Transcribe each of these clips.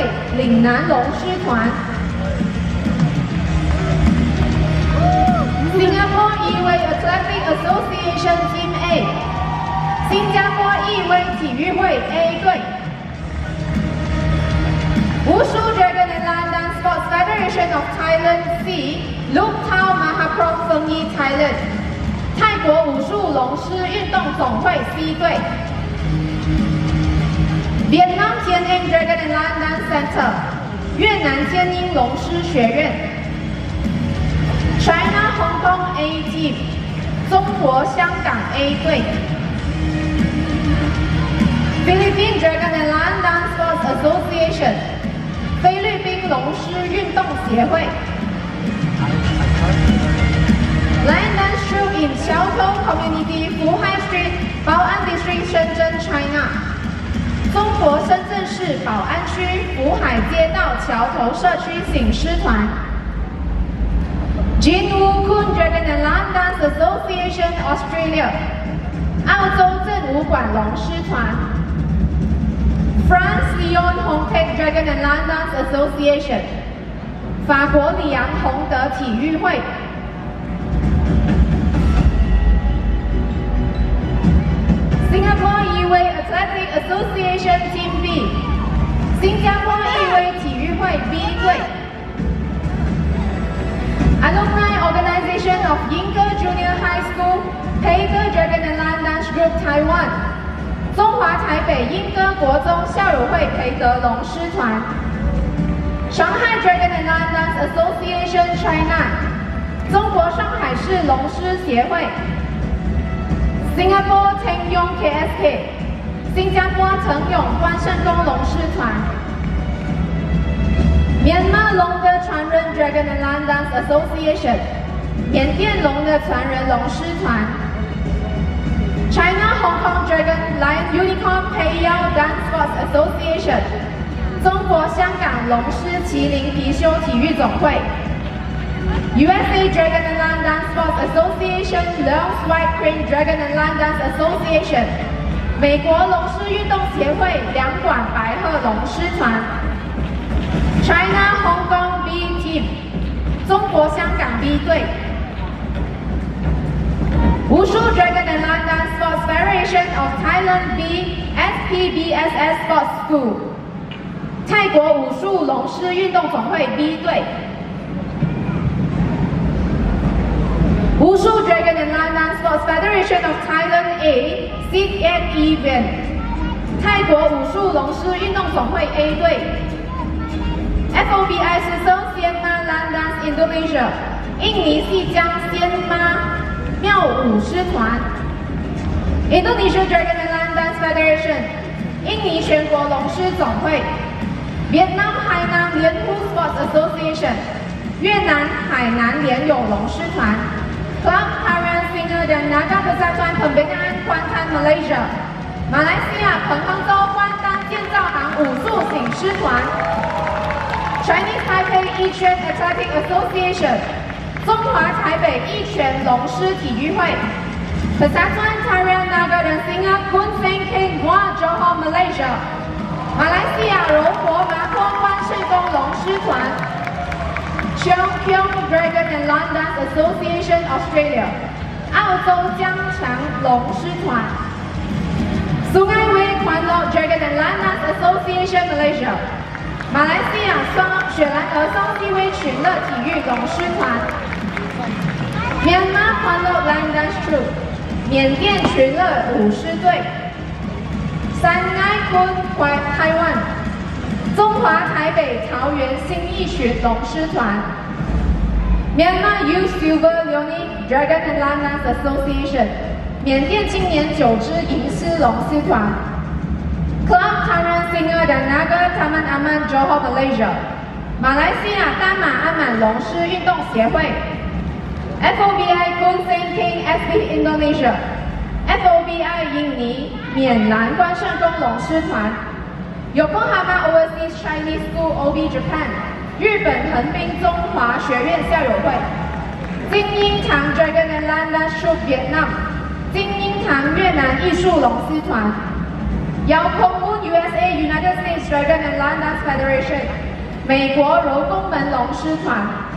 会岭南龙狮团，Singapore E-Way Athletic Association Team A，新加坡 E-Way 体育会 A 队，武术 Dragon and London Sports Federation of Thailand C，Luke Tau Mahaprom Fengi Thailand，泰国武术龙狮运动总会 C 队。Vietnam Tianjin Dragon and Lion Dance Center，越南天鹰龙狮学院，China Hong Kong A Team，中国香港 A 队，Philippine Dragon and Lion Dance Sports Association，菲律宾龙狮运动协会，Lion Dance Troupe in Xiaotong Community, Fuhai Street, Bao'an District, Shenzhen, China。 中国深圳市宝安区福海街道桥头社区醒狮团，Jinwu Kun Dragon and Lion Dance Association Australia，澳洲正武馆龙狮团，France Lyon Hongkong Dragon and Lion Dance Association，法国里昂洪德体育会。Association Team B，新加坡义威体育会 B 队，Alumni Organization of Yingge Junior High School，Pei Ge Dragon and Lion Dance Group Taiwan，中华台北莺歌国中校友会培德龙狮团，，Shanghai Dragon and Lion Dance Association China，中国上海市龙狮协会，Singapore Teng Yong KSK。新加坡曾勇关圣宫龙狮团，Myanmar 龙的传人 Dragon and Lion Dance Association，缅甸龙的传人龙狮团，China Hong Kong Dragon Lion Unicorn Peiyao Dance Sports Association，中国香港龙狮麒麟貔貅体育总会，USA Dragon and Lion Dance Sports Association，Lions White Crane Dragon and Lion Dance Association。美国龙狮运动协会两馆白鹤龙狮团，China Hong Kong B Team，中国香港 B 队，武术 Dragon and Lion Dance Sports Federation of Thailand B SPBSS Sports School，泰国武术龙狮运动总会 B 队。武术 Dragon and Federation of Thailand A CN Event，泰国武术龙狮运动总会 A 队，FOBI 是 So Sienna Lion Dance Indonesia，印尼西江仙妈妙舞狮团，Indonesia Dragon and Land Dance Federation，印尼全国龙狮总会，Vietnam Hainan Lian Hu Sports Association，越南海南联友龙狮团。Club Thai Singer dan Naga Persatuan Pembinaan Kuantan Malaysia，马来西亚彭亨州关丹建造行武术醒狮团，Chinese Taipei 一拳 Athletic Association，中华台北一拳龙狮体育会，Persatuan Tarian Naga dan Singer Kun Seng King Gua Johor Malaysia，马来西亚柔佛麻坡关圣宫龙狮团。Cheong Pyong Dragon and Lion Dance Association Australia，澳洲江强龙狮团；Sungai Way Kuan Lo Dragon and Lion Dance Association Malaysia，马来西亚双雪兰莪双地威群乐体育龙狮团；Myanmar Kuan Lo Lion Dance Troupe，缅甸群乐舞狮队；Sungai Kun Taiwan。中华台北桃园新义群龙狮团，Myanmar Youth Silver Leoni Dragon and Lion Dance Association，缅甸青年九支银狮龙狮团，Club Taiwan Singer Danaga Taman Aman Johor Malaysia，马来西亚丹马阿满龙狮运动协会，FOBI Kun Seng King SB Indonesia，FOBI 印尼缅南关圣宫龙狮团。Yokohama Overseas Chinese School OB Japan，日本横滨中华学院校友会，金鹰堂 Dragon and Landas Vietnam，金鹰堂越南艺术龙狮团，遥控 Moon USA United States Dragon and Landas Federation，美国柔宫门龙狮团。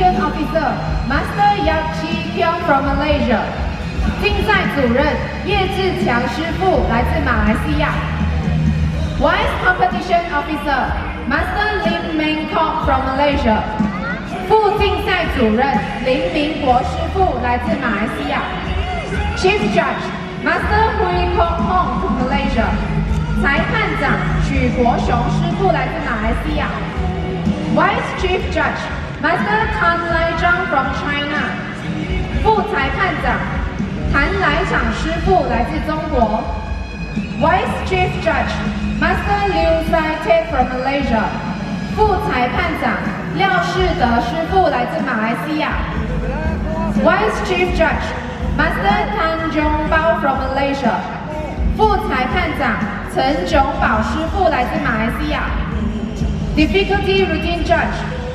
Master Yap Chi Kyung from Malaysia，竞赛主任叶志强师傅来自马来西亚。Vice Competition Officer Master Lim Meng Kok from Malaysia，副竞赛主任林明国师傅来自马来西亚。Chief Judge Master Hui Kong Hong from Malaysia，裁判长许国雄师傅来自马来西亚。Vice Chief Judge Master Tan Lai Zhang from China，副裁判长谭来长师傅来自中国。Vice Chief Judge Master Liu Sai Te from Malaysia，副裁判长廖世德师傅来自马来西亚。Vice Chief Judge Master Tan Jong Bao from Malaysia，副裁判长陈炯宝师傅来自马来西亚。Difficulty Routine Judge。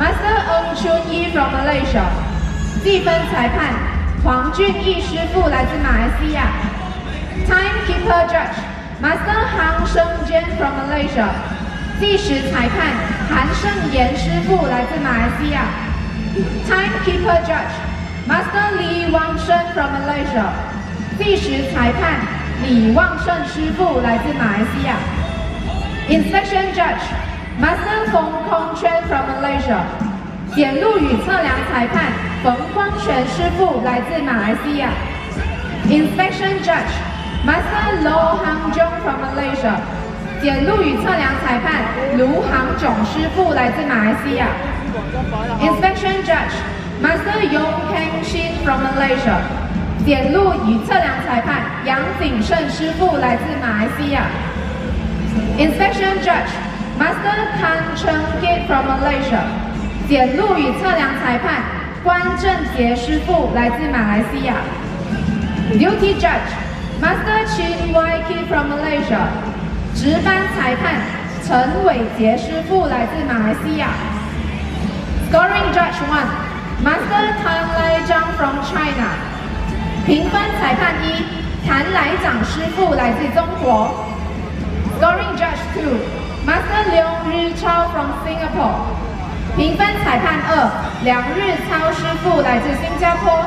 Master Ong Chun Yi from Malaysia，计分裁判黄俊义师傅来自马来西亚。Timekeeper Judge Master Han Sheng Jian from Malaysia，计时裁判韩胜炎师傅来自马来西亚。Timekeeper Judge Master Li Wang Shen from Malaysia，计时裁判李旺盛师傅来自马来西亚。Inspection Judge Master Feng Kong Chen from Malaysia，检录与测量裁判冯光全师傅来自马来西亚。Inspection Judge Master Lo Hang Zhong from Malaysia，检录与测量裁判卢航炯师傅来自马来西亚。Inspection Judge Master Yong Keng Shin from Malaysia，检录与测量裁判杨景胜师傅来自马来西亚。Inspection Judge Master Tan Cheng Kit from Malaysia，检录与测量裁判关正杰师傅来自马来西亚。Duty Judge Master Chin Y Kit from Malaysia，值班裁判陈伟杰师傅来自马来西亚。Scoring Judge One Master Tan Lai Zhang from China，评分裁判一谭来长师傅来自中国。Scoring Judge Two Master Leong Ri Chao from Singapore，评 评分裁判二，两日超师傅来自新加坡。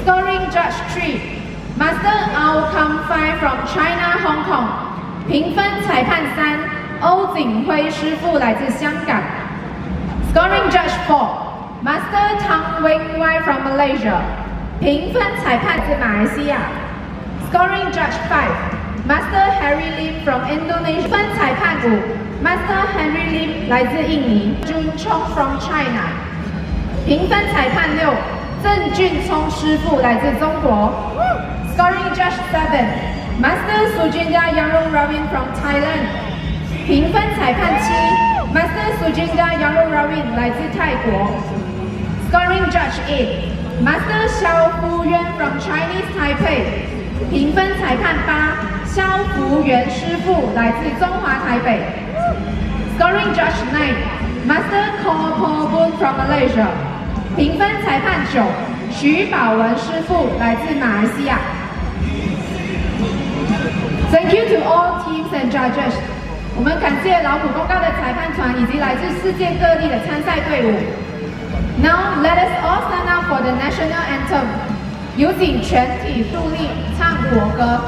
Scoring Judge Three, Master Ao Kam Fai from China, Hong Kong。评分裁判三，欧景辉师傅来自香港。Scoring Judge Four, Master Tang Wing Wai from Malaysia。评分裁判自马来西亚。Scoring Judge Five。 Master Harry Lim from Indonesia，分裁判五，Master Henry Lim 来自印尼，Jun Chong from China，评分裁判六，郑俊聪师傅来自中国，Scoring Judge Seven，Master Sujinda Yangrong Ravin from Thailand，评分裁判七，Master Sujinda Yangrong Ravin 来自泰国，Scoring Judge Eight，Master Xiao Fu Yuan from Chinese Taipei， 评分裁判八。肖福元师傅来自中华台北。Scoring Judge Nine, Master Ko Po Boon from Malaysia。评分裁判九，徐宝文师傅来自马来西亚。Thank you to all teams and judges。我们感谢劳苦功高的裁判团以及来自世界各地的参赛队伍。Now let us all stand up for the national anthem。有请全体肃立唱国歌。